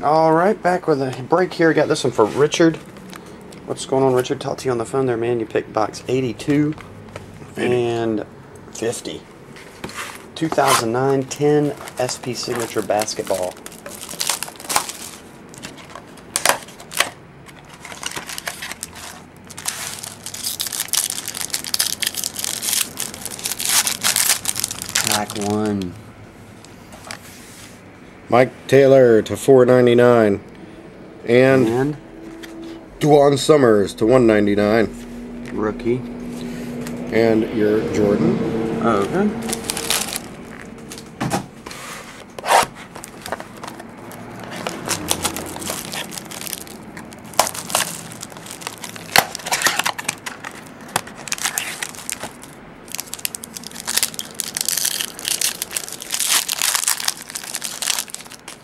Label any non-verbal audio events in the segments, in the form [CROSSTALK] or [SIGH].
All right, back with a break here. Got this one for Richard. What's going on, Richard? Talk to you on the phone there, man. You picked box 82 and 50. 2009 10 SP Signature Basketball. Pack one. Mike Taylor to 4.99, and And DaJuan Summers to 199, rookie. and your Jordan. Okay.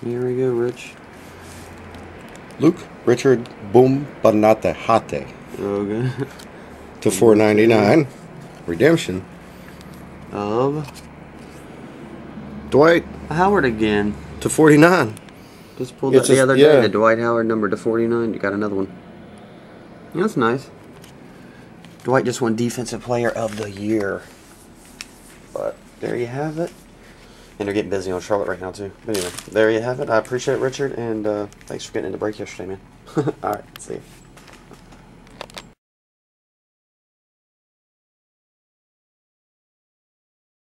Here we go, Rich. Luc Richard Boom Banate Hate Okay. [LAUGHS] to 4.99, redemption. Of Dwight Howard again. to 49. Just pulled that It's the just- other day. yeah. The Dwight Howard number to 49. You got another one. That's nice. Dwight just won Defensive Player of the Year. But there you have it. And they're getting busy on Charlotte right now, too. But anyway, there you have it. I appreciate it, Richard. And uh, thanks for getting into break yesterday, man. [LAUGHS] All right. See you.